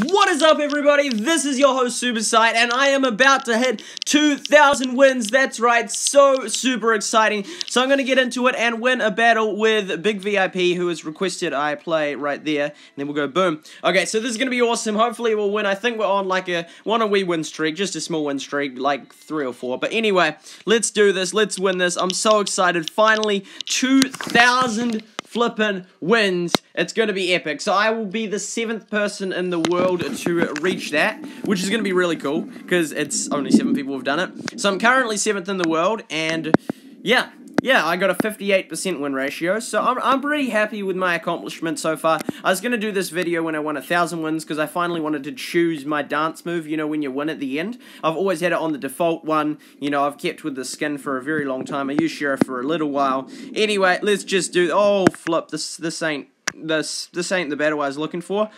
What is up everybody? This is your host Supersight and I am about to hit 2,000 wins. That's right, so super exciting. So I'm going to get into it and win a battle with Big VIP who has requested I play right there. And then we'll go boom. Okay, so this is going to be awesome. Hopefully we'll win. I think we're on like a one a wee win streak, just a small win streak, like three or four. But anyway, let's do this. Let's win this. I'm so excited. Finally, 2,000 flippin' wins. It's going to be epic. So I will be the seventh person in the world to reach that, which is going to be really cool because it's only seven people have done it. So I'm currently seventh in the world, and yeah, yeah, I got a 58% win ratio, so I'm, I'm pretty happy with my accomplishment so far. I was going to do this video when I won a 1,000 wins, because I finally wanted to choose my dance move, you know, when you win at the end. I've always had it on the default one, you know, I've kept with the skin for a very long time. I used Sheriff for a little while. Anyway, let's just do, oh, flip, this, this ain't, this, this ain't the battle I was looking for.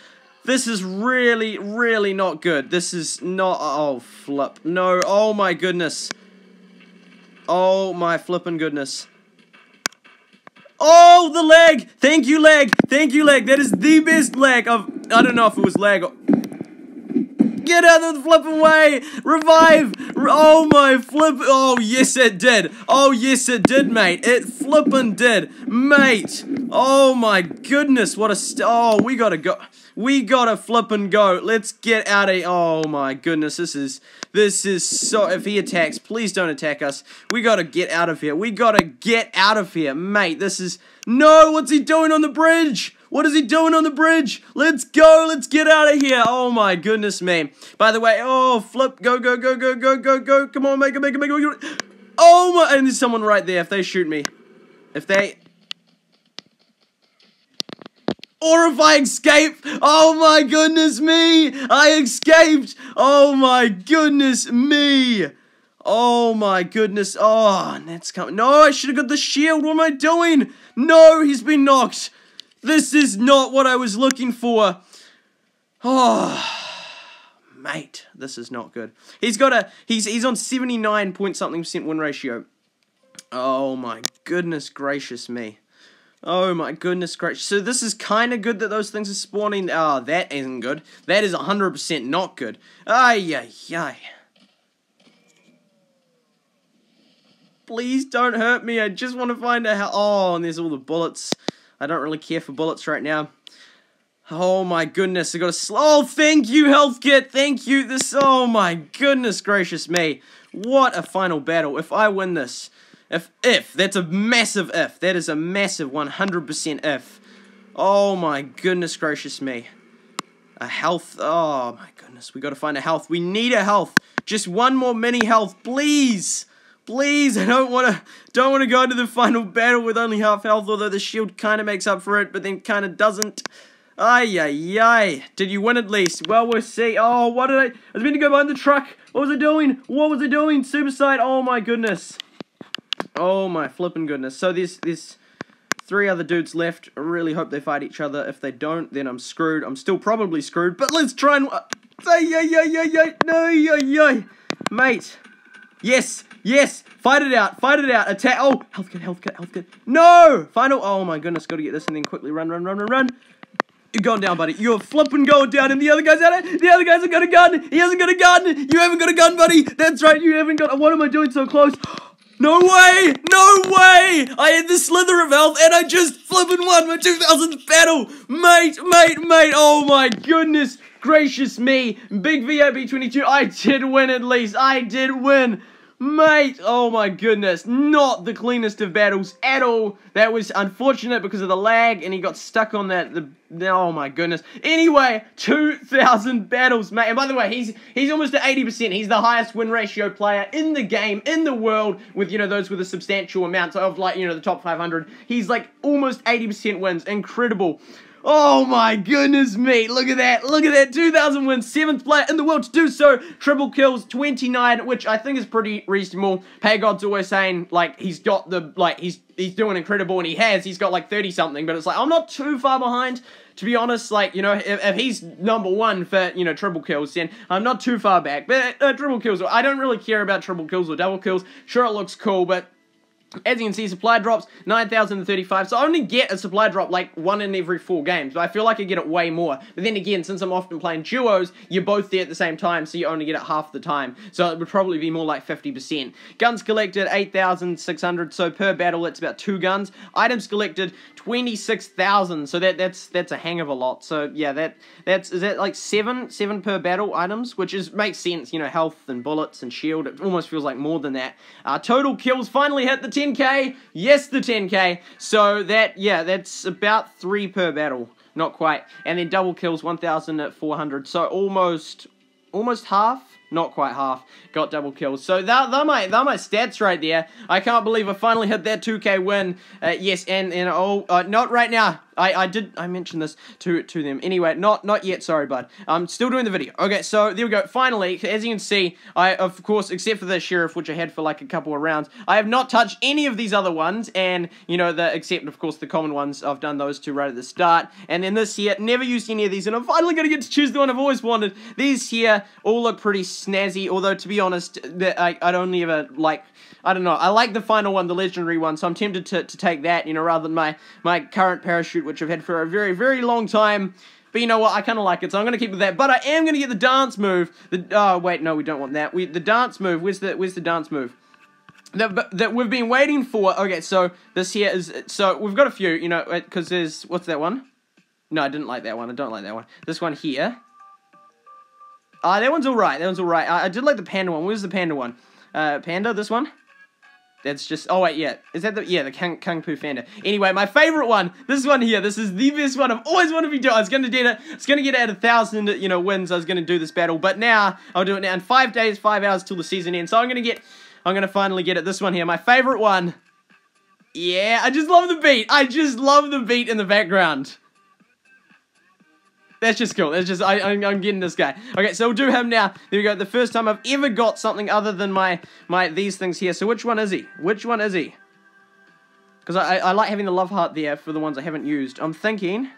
This is really, really not good. This is not, oh, flip. No, oh my goodness. Oh my flipping goodness. Oh, the leg! Thank you, leg! Thank you, leg! That is the best leg of... I don't know if it was leg or... Get out of the flipping way! Revive! Oh my flip... Oh, yes it did! Oh, yes it did, mate! It flippin' did! Mate! Oh my goodness, what a... oh, we gotta go... We gotta flip and go. Let's get out of Oh my goodness, this is this is so if he attacks, please don't attack us. We gotta get out of here. We gotta get out of here. Mate, this is No, what's he doing on the bridge? What is he doing on the bridge? Let's go. Let's get out of here. Oh my goodness me. By the way, oh flip, go, go, go, go, go, go, go. Come on, make it, make it, make it. Oh my and there's someone right there if they shoot me. If they or if I escape. Oh my goodness me. I escaped. Oh my goodness me. Oh my goodness. Oh, that's coming. No, I should have got the shield. What am I doing? No, he's been knocked. This is not what I was looking for. Oh, mate, this is not good. He's got a, he's, he's on 79 point something percent win ratio. Oh my goodness gracious me. Oh my goodness gracious. So this is kind of good that those things are spawning. Oh, that isn't good. That is 100% not good. Ay, ay, ay. Please don't hurt me. I just want to find out how... Oh, and there's all the bullets. I don't really care for bullets right now. Oh my goodness, I got a slow. Oh, thank you, health kit. Thank you. This. Oh my goodness gracious me. What a final battle. If I win this, if, if, that's a massive if. That is a massive 100% if. Oh my goodness gracious me. A health, oh my goodness, we gotta find a health. We need a health. Just one more mini health, please. Please, I don't wanna, don't wanna go into the final battle with only half health, although the shield kinda makes up for it, but then kinda doesn't. Ay, ay, ay. Did you win at least? Well, we'll see. Oh, what did I... I was meant to go behind the truck. What was I doing? What was I doing? Supersight. Oh, my goodness. Oh my flipping goodness. So there's there's three other dudes left. I really hope they fight each other. If they don't, then I'm screwed. I'm still probably screwed, but let's try and... Uh, Say, yeah, yeah, yeah, yeah, no, yeah, yeah. Mate. Yes, yes. Fight it out, fight it out. Attack. Oh, health kit, health kit, health kit. No! Final. Oh my goodness, gotta get this and then quickly run, run, run, run, run. You're going down, buddy. You're flipping going down, and the other guy's at it. The other guy's got a gun. He hasn't got a gun. You haven't got a gun, buddy. That's right. You haven't got. What am I doing so close? No way! No way! I had the slither of health and I just flipping won my 2000th battle! Mate, mate, mate, oh my goodness gracious me! Big VIP 22, I did win at least, I did win! Mate, oh my goodness, not the cleanest of battles at all. That was unfortunate because of the lag and he got stuck on that, the, oh my goodness. Anyway, 2,000 battles, mate. And by the way, he's he's almost at 80%. He's the highest win ratio player in the game, in the world, with, you know, those with a substantial amount of, like, you know, the top 500. He's like almost 80% wins. Incredible. Oh my goodness me, look at that, look at that, 2000 wins, 7th player in the world to do so, triple kills, 29, which I think is pretty reasonable. Pagod's always saying, like, he's got the, like, he's he's doing incredible, and he has, he's got like 30 something, but it's like, I'm not too far behind, to be honest, like, you know, if, if he's number one for, you know, triple kills, then I'm not too far back, but uh, triple kills, I don't really care about triple kills or double kills, sure it looks cool, but as you can see, supply drops 9,035. So I only get a supply drop like one in every four games. But I feel like I get it way more. But then again, since I'm often playing duos, you're both there at the same time, so you only get it half the time. So it would probably be more like 50%. Guns collected 8,600. So per battle, it's about two guns. Items collected 26,000. So that that's that's a hang of a lot. So yeah, that that's is that like seven seven per battle items, which is makes sense. You know, health and bullets and shield. It almost feels like more than that. Uh, total kills finally hit the 10 10k. Yes, the 10k. So that, yeah, that's about three per battle. Not quite. And then double kills, 1,400. So almost, almost half not quite half, got double kills. So that, that my that my stats right there. I can't believe I finally hit that 2k win. Uh, yes, and and oh, uh, not right now. I, I did I mentioned this to to them. Anyway not not yet sorry bud. I'm still doing the video. Okay so there we go. Finally as you can see I of course except for the sheriff which I had for like a couple of rounds I have not touched any of these other ones. And you know the except of course the common ones I've done those two right at the start. And then this here never used any of these. And I'm finally gonna get to choose the one I've always wanted. These here all look pretty snazzy. Although to be honest I, I'd only ever like I don't know. I like the final one the legendary one. So I'm tempted to, to take that you know rather than my my current parachute which I've had for a very, very long time. But you know what? I kind of like it, so I'm going to keep with that. But I am going to get the dance move. The Oh, wait, no, we don't want that. We The dance move. Where's the, where's the dance move? That, that we've been waiting for. Okay, so this here is... So we've got a few, you know, because there's... What's that one? No, I didn't like that one. I don't like that one. This one here. Ah, uh, that one's alright. That one's alright. I, I did like the panda one. Where's the panda one? Uh, panda, this one? That's just, oh wait, yeah. Is that the, yeah, the Kung, Kung Fu Panda. Anyway, my favorite one, this one here, this is the best one I've always wanted to do. I was gonna do it, it's gonna get at a thousand, you know, wins, I was gonna do this battle, but now, I'll do it now in five days, five hours till the season ends, so I'm gonna get, I'm gonna finally get it, this one here, my favorite one. Yeah, I just love the beat, I just love the beat in the background. That's just cool. That's just, I, I'm, I'm getting this guy. Okay, so we'll do him now. There we go. The first time I've ever got something other than my, my these things here. So which one is he? Which one is he? Because I, I, like having the love heart there for the ones I haven't used. I'm thinking,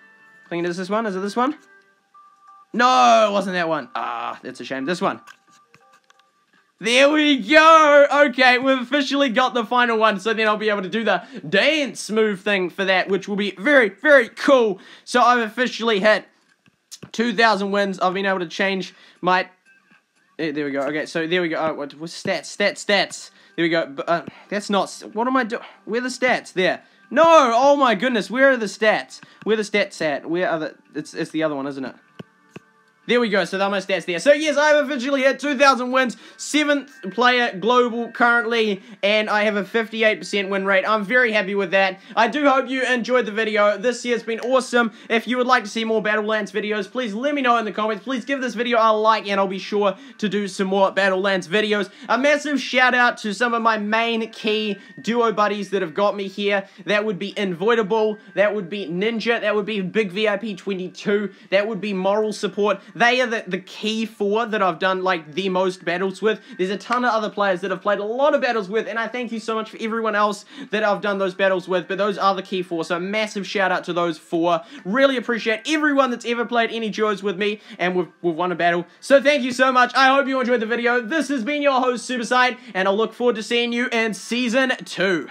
thinking is this one? Is it this one? No, it wasn't that one. Ah, that's a shame. This one. There we go! Okay, we've officially got the final one, so then I'll be able to do the dance move thing for that, which will be very, very cool. So I've officially hit 2,000 wins. I've been able to change my... Eh, there we go. Okay, so there we go. Oh, what, what's stats? Stats, stats. There we go. Uh, that's not... What am I doing? Where are the stats? There. No! Oh my goodness. Where are the stats? Where are the stats at? Where are the... It's, it's the other one, isn't it? There we go, so that are my stats there. So yes, I have officially hit 2,000 wins, 7th player global currently, and I have a 58% win rate. I'm very happy with that. I do hope you enjoyed the video. This year's been awesome. If you would like to see more Battlelands videos, please let me know in the comments. Please give this video a like, and I'll be sure to do some more Battlelands videos. A massive shout out to some of my main key duo buddies that have got me here. That would be Invoidable, that would be Ninja, that would be Big VIP 22, that would be Moral Support, they are the, the key four that I've done like the most battles with. There's a ton of other players that I've played a lot of battles with, and I thank you so much for everyone else that I've done those battles with, but those are the key four, so massive shout out to those four. Really appreciate everyone that's ever played any duos with me, and we've, we've won a battle. So thank you so much. I hope you enjoyed the video. This has been your host, Supersight, and I'll look forward to seeing you in Season 2.